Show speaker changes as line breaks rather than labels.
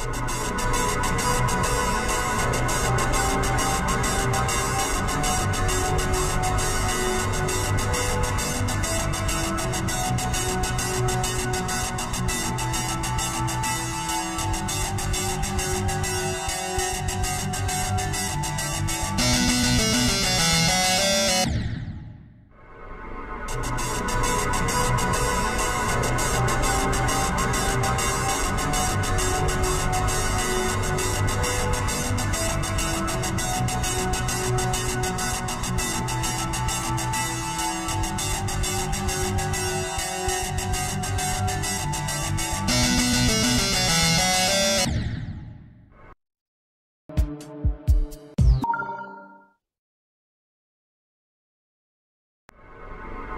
Thank you.